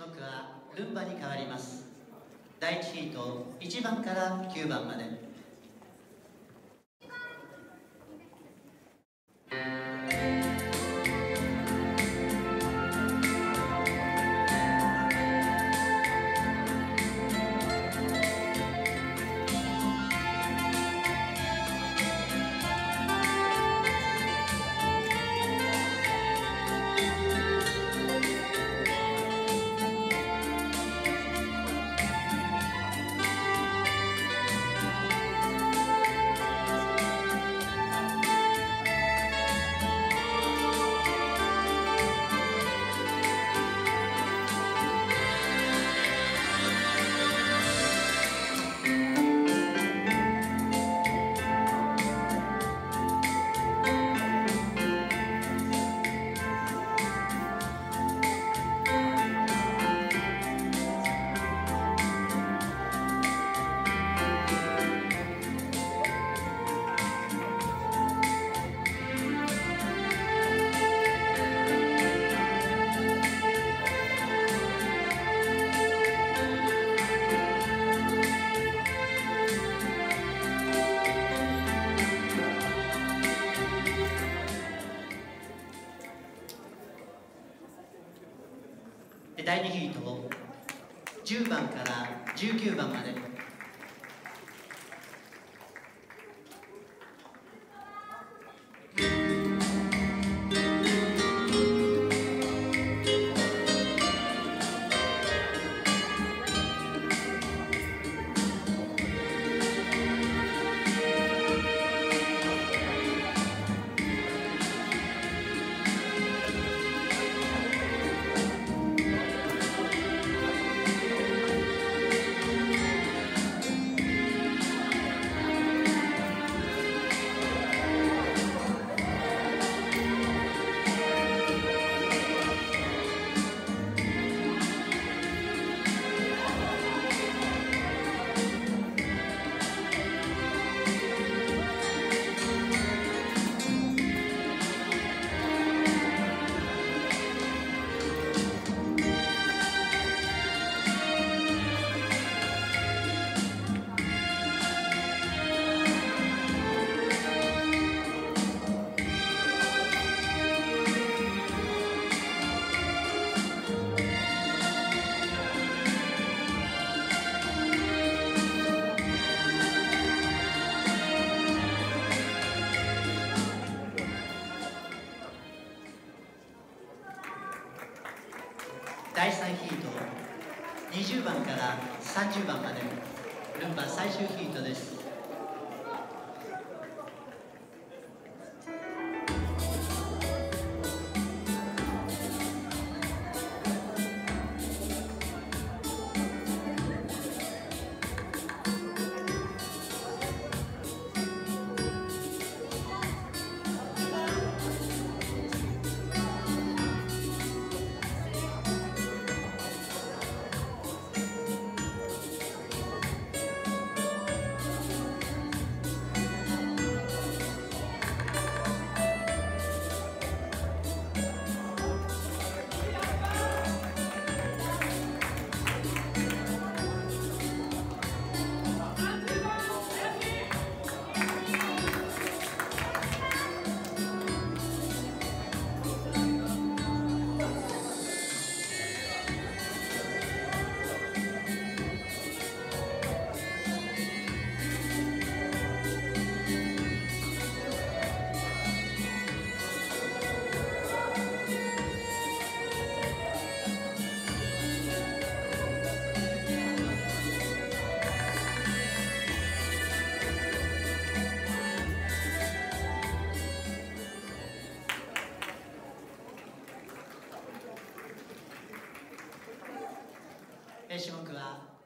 種目はルンバに変わります。第1ヒート1番から9番まで。第2ヒート10番から19番まで。第3ヒート。20番から30番まで。ルンバ最終ヒートです。種目は